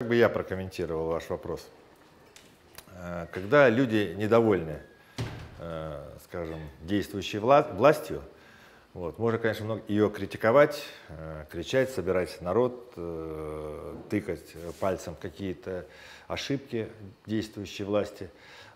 Как бы я прокомментировал ваш вопрос? Э, Когда люди недовольны, э, скажем, действующей вла- властью, вот, можно, конечно, много ее критиковать, э, кричать, собирать народ, э, тыкать пальцем какие-то ошибки действующей власти.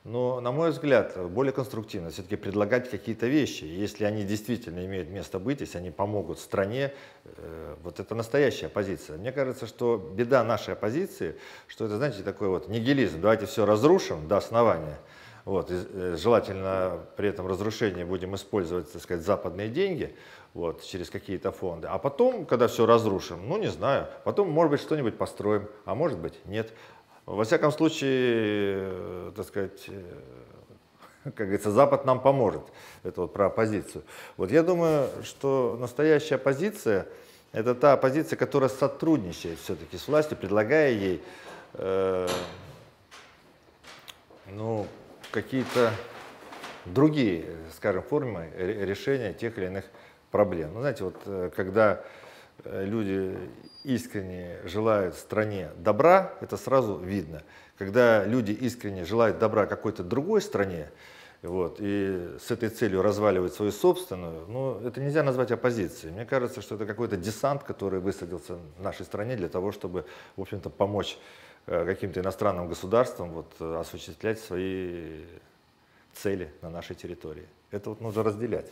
Но, на мой взгляд, более конструктивно все-таки предлагать какие-то вещи. Если они действительно имеют место быть, если они помогут стране, э, вот это настоящая оппозиция. Мне кажется, что беда нашей оппозиции, что это, знаете, такой вот нигилизм. Давайте все разрушим до основания. Вот, и, э, желательно при этом разрушении будем использовать, так сказать, западные деньги вот, через какие-то фонды. А потом, когда все разрушим, ну не знаю, потом, может быть, что-нибудь построим, а может быть, нет. Во всяком случае, э, так сказать, э, как говорится, Запад нам поможет. Это вот про оппозицию. Вот я думаю, что настоящая оппозиция – это та оппозиция, которая сотрудничает все-таки с властью, предлагая ей э, ну, какие-то другие, скажем, формы ре- решения тех или иных проблем. Ну, знаете, вот э, когда э, люди искренне желают стране добра, это сразу видно. Когда люди искренне желают добра какой-то другой стране, вот, и с этой целью разваливают свою собственную, ну, это нельзя назвать оппозицией. Мне кажется, что это какой-то десант, который высадился в нашей стране для того, чтобы, в общем-то, помочь каким-то иностранным государствам вот, э, осуществлять свои цели на нашей территории. Это вот нужно разделять.